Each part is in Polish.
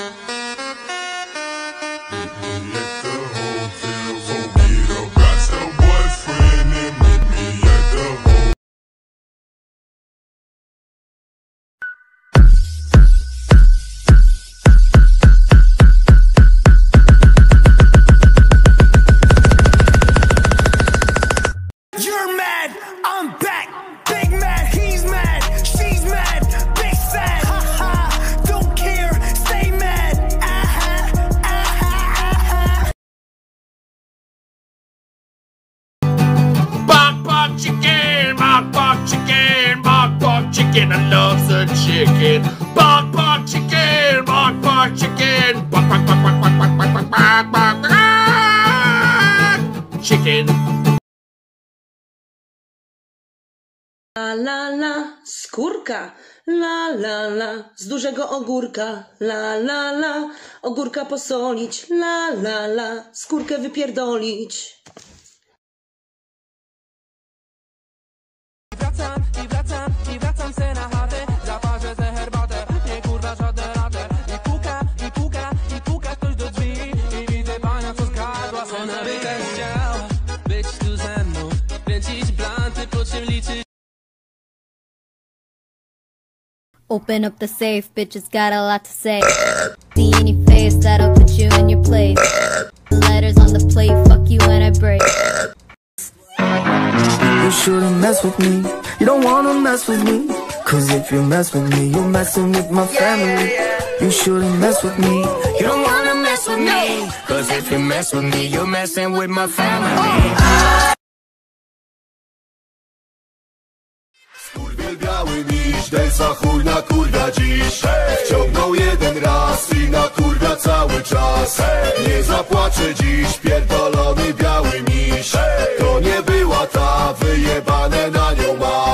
Let's Bok chicken, bok chicken, bok chicken. I love the chicken. Bok chicken, bok chicken. Ah! Chicken. La la la, skórka, la la la, z dużego ogórka, la la la, ogórka posolić, la la la, skórkę wypierdolić. Kręcić po czym liczyć Open up the safe, bitches got a lot to say. See any face that'll put you in your place. Letters on the plate, fuck you when I break. You shouldn't mess with me. You don't wanna mess with me. Cause if you mess with me, you're messing with my family. You shouldn't mess with me. You don't wanna mess with me. Cause if you mess with me, you're messing with my family. Oh. Delsa chuj na kurwa dziś. Wciągnął jeden raz i na kurwa cały czas. Nie zapłaczę dziś, pierdolony biały miś. To nie była ta, wyjebane na nią ma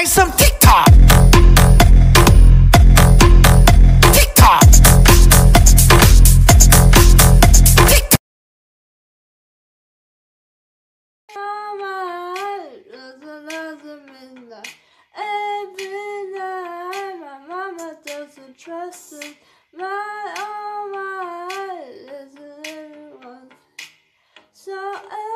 make some TikTok. TikTok. Trust in my all my is everyone. So.